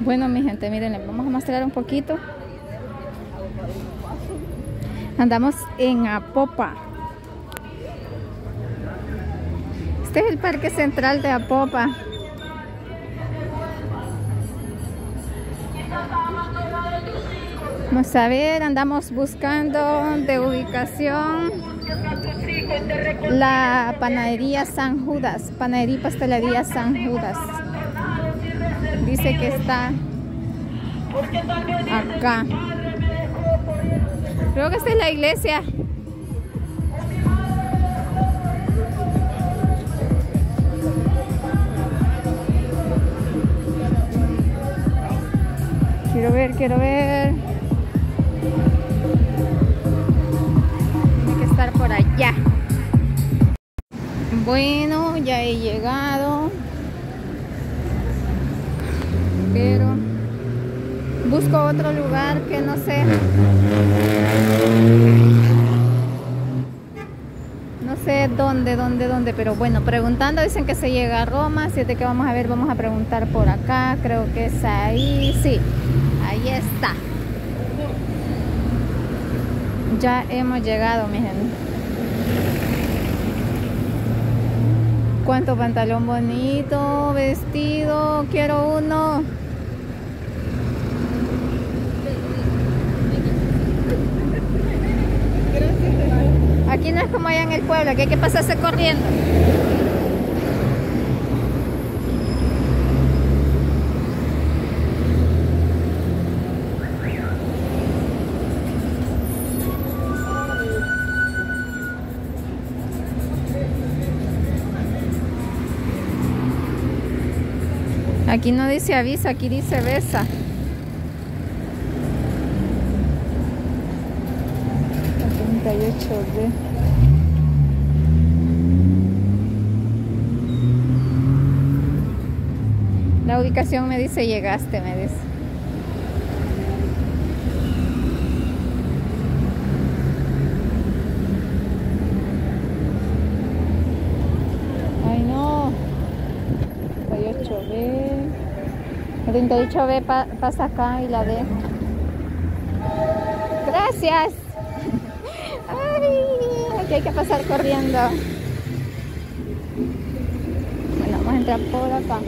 Bueno, mi gente, miren, vamos a mostrar un poquito. Andamos en Apopa. Este es el parque central de Apopa. Vamos a ver, andamos buscando de ubicación la panadería San Judas, panadería y pastelería San Judas. Dice que está acá. Creo que esta es la iglesia. Quiero ver, quiero ver. Tiene que estar por allá. Bueno, ya he llegado. Pero otro lugar que no sé. No sé dónde, dónde, dónde, pero bueno, preguntando dicen que se llega a Roma, así es de que vamos a ver, vamos a preguntar por acá, creo que es ahí, sí, ahí está. Ya hemos llegado, mi gente. Cuánto pantalón bonito, vestido, quiero uno. Aquí no es como allá en el pueblo, que hay que pasarse corriendo. Aquí no dice aviso, aquí dice besa. 38B. La ubicación me dice llegaste, me dice. Ay no. 38B. 38B pa- pasa acá y la D. Gracias. Aquí hay que pasar corriendo. Bueno, vamos a entrar por acá.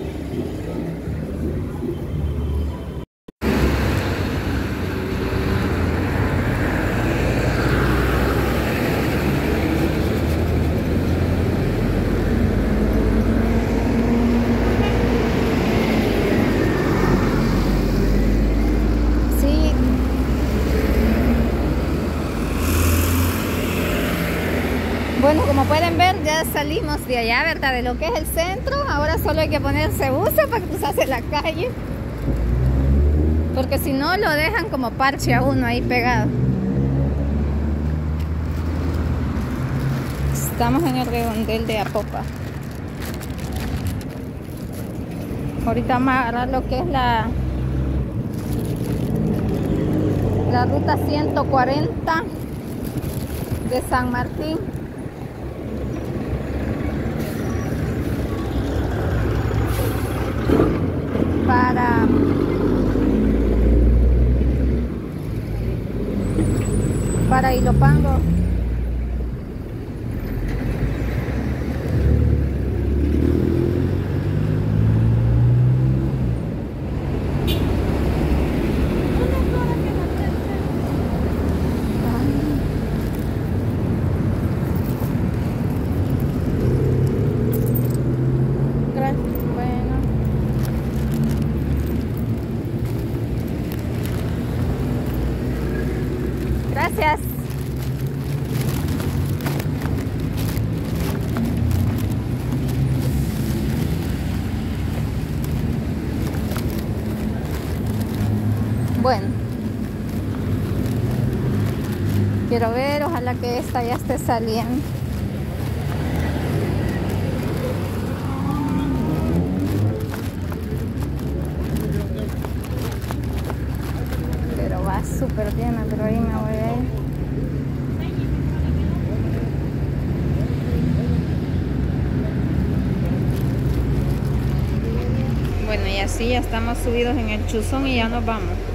Sí, Bueno, como pueden ver, ya salimos de allá, ¿verdad? De lo que es el centro. Ahora solo hay que ponerse buzo para cruzarse la calle. Porque si no, lo dejan como parche a uno ahí pegado. Estamos en el redondel de Apopa. Ahorita vamos a agarrar lo que es la, la ruta 140 de San Martín. Para para Ilopango. Gracias. Bueno. Gracias. Bueno. Quiero ver, ojalá que esta ya esté saliendo. Pero va súper llena, pero ahí me voy a ir. Bueno, y así ya estamos subidos en el chuzón y ya nos vamos.